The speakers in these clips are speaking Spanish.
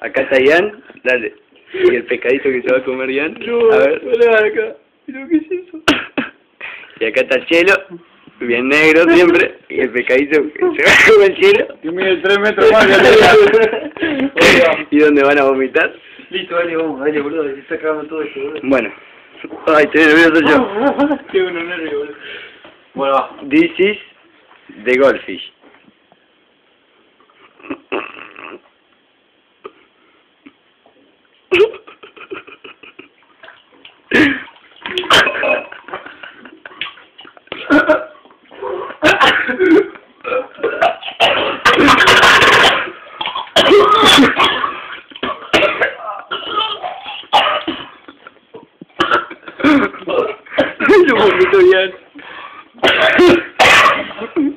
Acá está Ian, dale. Y el pescadito que se va a comer Ian. No, A ver. hola acá. ¿Pero qué es eso? Y acá está el Chelo, bien negro siempre. Y el pescadito que se va a comer el Chelo. Que mide 3 metros más ¿Y dónde van a vomitar? Listo, dale, vamos, dale, boludo, se está acabando todo esto, boludo. Bueno. Ay, estoy nervioso yo. Tengo unos nervios, boludo. Bueno, va. This is the goldfish. Lo vomito bien.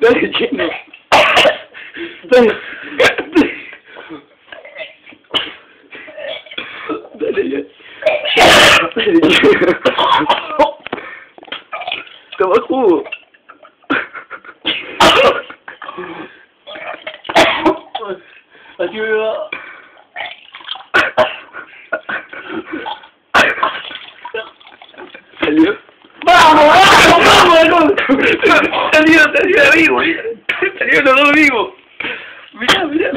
Dale, chino. Dale. Dale, bien. Dale, chino. Toma va. ¿Salió? ¡Vamos, vamos, vamos! Salió, salió de vivo. Salió los dos vivos. Mirá, mirá.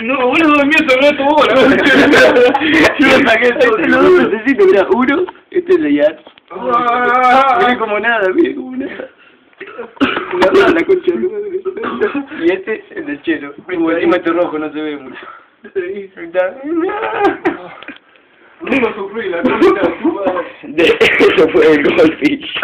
No, boludo, mío sonó tu bola. Yo lo saqué. Los dos necesito, mira, uno, este es de Ian. Mire como nada, mire como nada. La mala concha de madre. Y este es del chelo. Como encima este rojo no se ve mucho. No sufrí la. De, eso fue el goldfish.